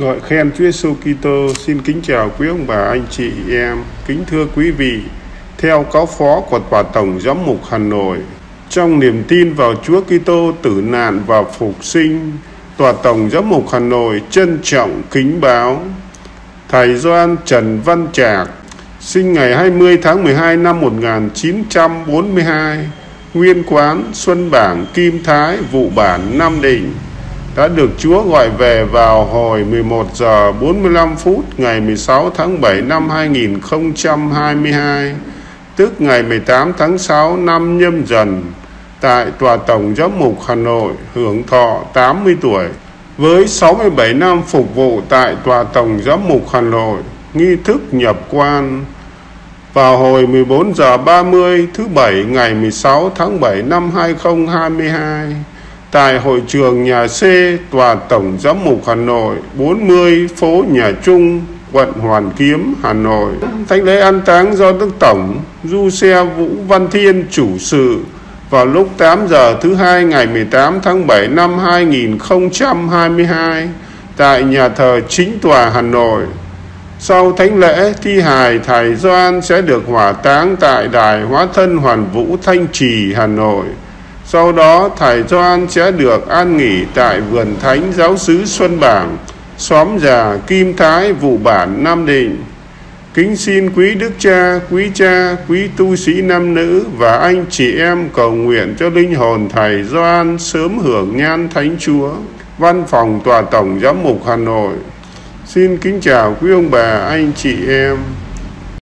Gọi khen Chúa Giêsu Kitô xin kính chào quý ông bà anh chị em, kính thưa quý vị. Theo cáo phó của Tòa Tổng Giám mục Hà Nội, trong niềm tin vào Chúa Kitô tử nạn và phục sinh, Tòa Tổng Giám mục Hà Nội trân trọng kính báo Thầy Doan Trần Văn Trạc sinh ngày 20 tháng 12 năm 1942, nguyên quán Xuân Bảng Kim Thái, vụ bản Nam Định đã được Chúa gọi về vào hồi 11 giờ 45 phút ngày 16 tháng 7 năm 2022, tức ngày 18 tháng 6 năm nhâm dần, tại Tòa Tổng Giám mục Hà Nội, hưởng thọ 80 tuổi. Với 67 năm phục vụ tại Tòa Tổng Giám mục Hà Nội, nghi thức nhập quan vào hồi 14 giờ 30 thứ Bảy ngày 16 tháng 7 năm 2022 tại hội trường nhà C Tòa Tổng Giám mục Hà Nội 40 phố Nhà Trung quận Hoàn Kiếm Hà Nội thánh lễ an táng do Đức Tổng Du Xe Vũ Văn Thiên chủ sự vào lúc 8 giờ thứ hai ngày 18 tháng 7 năm 2022 tại nhà thờ chính tòa Hà Nội. Sau thánh lễ, thi hài thầy Doan sẽ được hỏa táng tại Đài Hóa Thân Hoàn Vũ Thanh Trì, Hà Nội. Sau đó, thầy Doan sẽ được an nghỉ tại vườn thánh giáo sứ Xuân Bảng, xóm già Kim Thái, vụ bản Nam Định. Kính xin quý đức cha, quý cha, quý tu sĩ nam nữ và anh chị em cầu nguyện cho linh hồn thầy Doan sớm hưởng nhan thánh chúa. Văn phòng Tòa Tổng Giám mục Hà Nội. Xin kính chào quý ông bà, anh chị em.